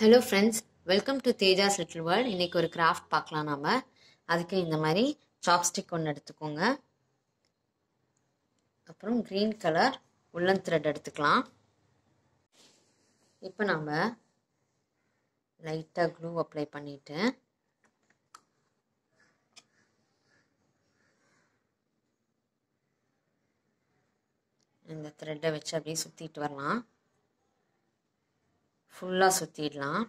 Hello friends welcome to Tejas little world இன்றைக்கி ஒரு craft பார்க்கலாம் நாம். அதுக்கு இந்த மாதிரி சாப்ஸ்டிக் ஒன்று எடுத்துக்கோங்க. அப்புறம் க்ரீன் கலர் உள்ளன் த்ரெட் எடுத்துக்கலாம். இப்போ நம்ம லைட்டாக க்ளூ அப்ளை பண்ணிவிட்டு இந்த த்ரெட்டை வச்சு அப்படியே சுற்றிட்டு வரலாம். ஃபுல்லாக சுற்றிடலாம்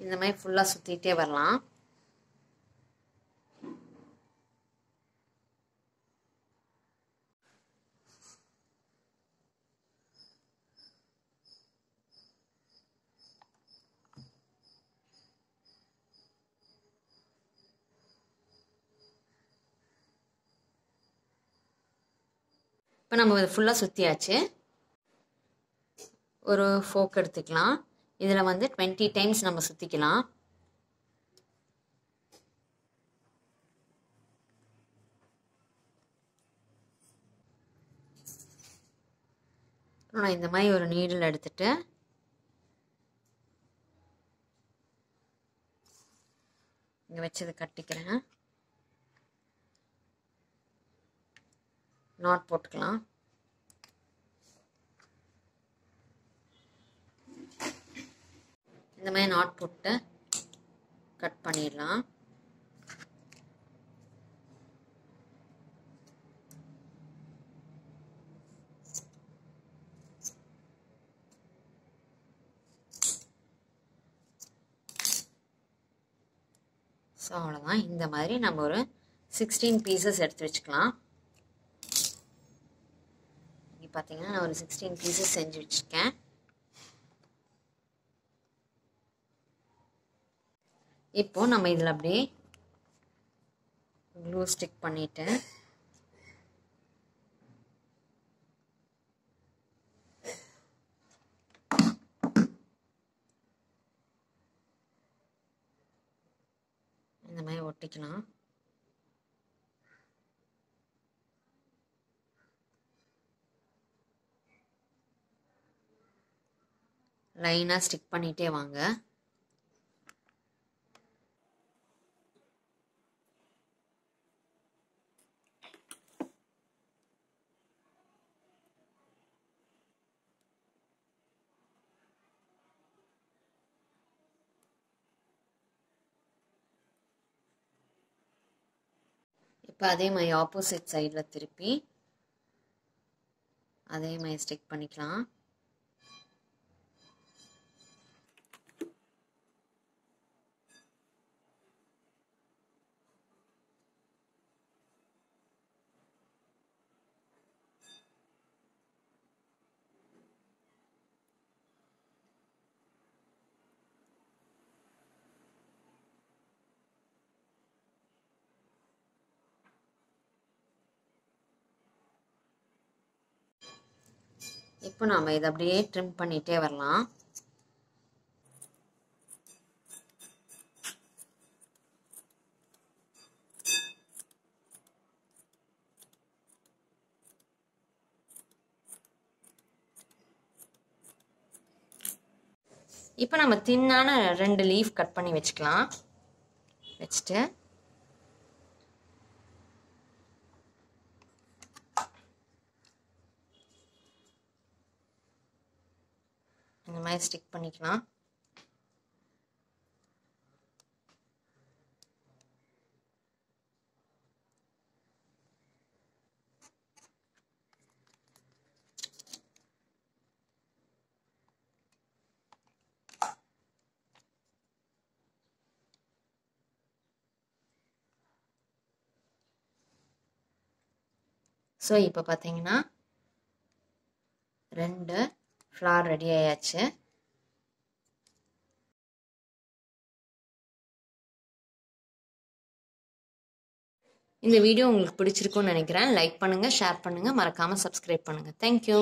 இந்த மாதிரி ஃபுல்லாக சுற்றிட்டே வரலாம். இப்போ நம்ம இதை ஃபுல்லாக சுற்றியாச்சு ஒரு ஃபோக் எடுத்துக்கலாம். இதில் வந்து டுவெண்ட்டி டைம்ஸ் நம்ம சுற்றிக்கலாம் நான் இந்த மாதிரி ஒரு நீடில் எடுத்துட்டு இங்கே வச்சது கட்டிக்கிறேன். நாட் போட்டுக்கலாம். இந்த மாதிரி நாட் போட்டு கட் பண்ணிடலாம். ஸோ அவ்வளோதான் இந்த மாதிரி நம்ம ஒரு சிக்ஸ்டீன் பீசஸ் எடுத்து வச்சுக்கலாம். பார்த்தீங்கன்னா நான் ஒரு சிக்ஸ்டீன் பீசஸ் செஞ்சு வச்சுருக்கேன். இப்போ நம்ம இதில் அப்படியே க்ளூ ஸ்டிக் பண்ணிவிட்டு இந்த மாதிரி ஒட்டிக்கலாம். லைனாக ஸ்டிக் பண்ணிகிட்டே வாங்க. இப்போ அதே மாதிரி ஆப்போசிட் சைடில் திருப்பி அதே மாதிரி ஸ்டிக் பண்ணிக்கலாம். இப்போ நாம் இதை அப்படியே ட்ரிம் பண்ணிகிட்டே வரலாம். இப்போ நம்ம தின்னான ரெண்டு லீஃப் கட் பண்ணி வச்சுக்கலாம். வச்சுட்டு இந்த மாதிரி ஸ்டிக் பண்ணிக்கலாம். ஸோ இப்போ பார்த்தீங்கன்னா ரெண்டு ஃப்ளார் ரெடி ஆயாச்சு. இந்த வீடியோ உங்களுக்கு பிடிச்சிருக்கும்னு நினைக்கிறேன். லைக் பண்ணுங்கள் ஷேர் பண்ணுங்கள் மறக்காமல் சப்ஸ்கிரைப் பண்ணுங்கள் தேங்க்யூ